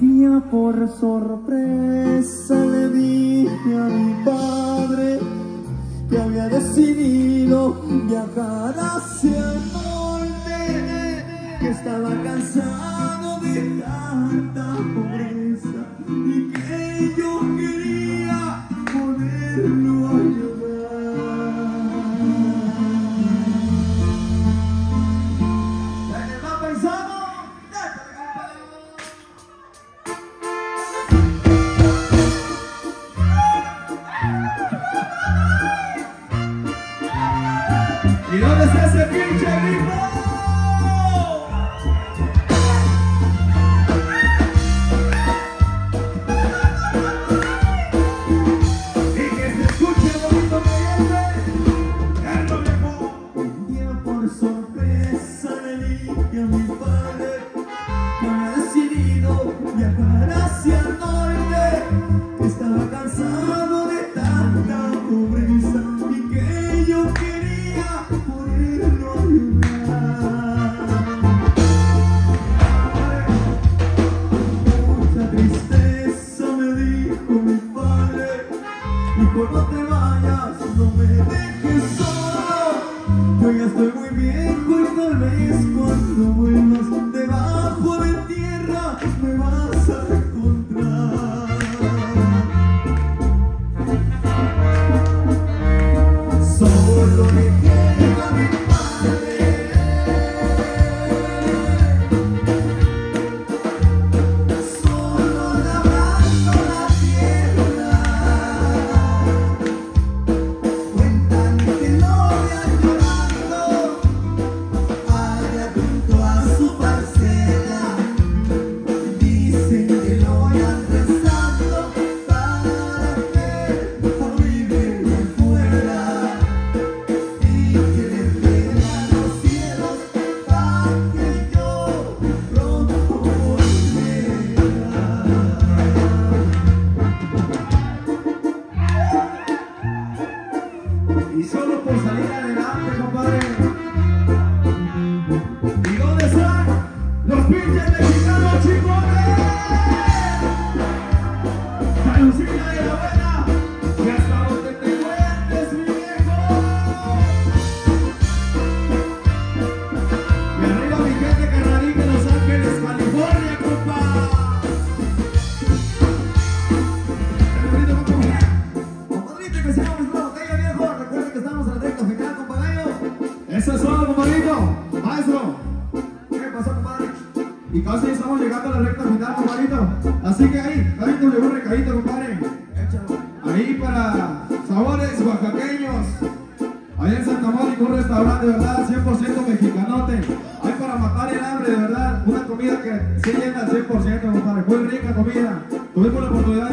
día por sorpresa le dije a mi padre que había decidido viajar hacia el norte, que estaba cansado de tanta pobreza y que yo quería dije a mi padre que había decidido viajar hacia el norte, que estaba cansado de tanta pobreza y que yo quería poderlo ayudar. Mucha tristeza me dijo mi padre, hijo no te vayas, no me dejes solo, yo ya estoy muy viejo y tal vez cuando vuelvas Y casi estamos llegando a la recta final, compadrito. Así que ahí, ahí te llegó un recadito, compadre. Ahí para sabores oaxaqueños. Ahí en Santa Mónica, un restaurante de verdad 100% mexicanote. Hay para matar el hambre, de verdad. Una comida que sí llena al 100%, compadre. Muy rica comida. Tuvimos la oportunidad